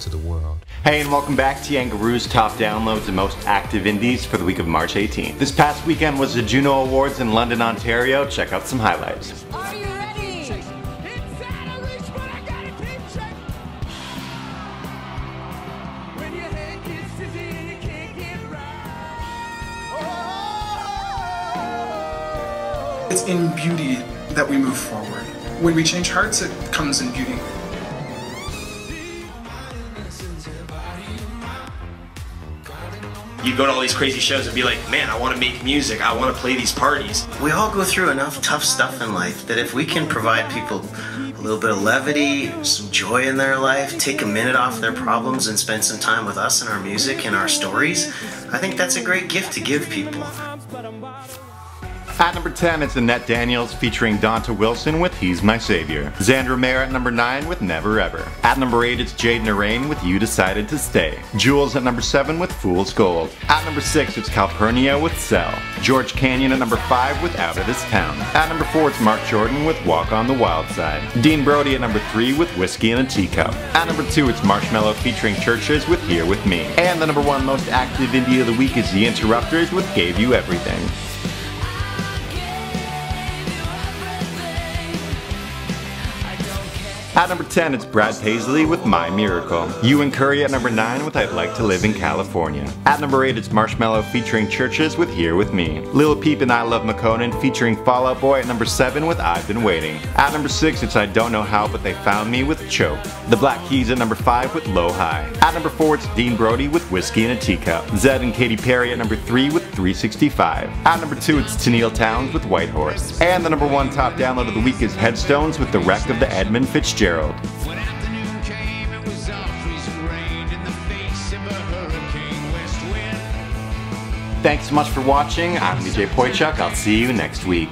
to the world. Hey, and welcome back to Yangaroo's top downloads and most active indies for the week of March 18th. This past weekend was the Juno Awards in London, Ontario. Check out some highlights. Are you ready? It's in beauty that we move forward. When we change hearts, it comes in beauty. You'd go to all these crazy shows and be like, man, I want to make music. I want to play these parties. We all go through enough tough stuff in life that if we can provide people a little bit of levity, some joy in their life, take a minute off their problems and spend some time with us and our music and our stories, I think that's a great gift to give people. At number 10, it's Annette Daniels featuring Donta Wilson with He's My Savior. Szandra Mayer at number 9 with Never Ever. At number 8, it's Jade Naraine with You Decided to Stay. Jules at number 7 with Fool's Gold. At number 6, it's Calpurnia with Cell. George Canyon at number 5 with Out of This Town. At number 4, it's Marc Jordan with Walk on the Wilde Side. Dean Brody at number 3 with Whiskey in a Teacup. At number 2, it's Marshmello featuring CHVRCHES with Here With Me. And the number 1 most active indie of the week is The Interrupters with Gave You Everything. At number 10, it's Brad Paisley with My Miracle. Ewan Currie at number 9 with I'd Like to Live in California. At number 8, it's Marshmello featuring CHVRCHES with Here With Me. Lil Peep and iLoveMakonnen featuring Fall Out Boy at number 7 with I've Been Waiting. At number 6, it's I Don't Know How But They Found Me with Choke. The Black Keys at number 5 with Lo/Hi. At number 4, it's Dean Brody with Whiskey in a Teacup. Zedd and Katy Perry at number 3 with 365. At number 2, it's Tenille Townes with White Horse. And the number 1 top download of the week is Headstones with The Wreck of the Edmund Fitzgerald. When afternoon came, it was all freezing in the face of a hurricane west wind. Thanks so much for watching. I'm DJ Poichuk. I'll see you next week.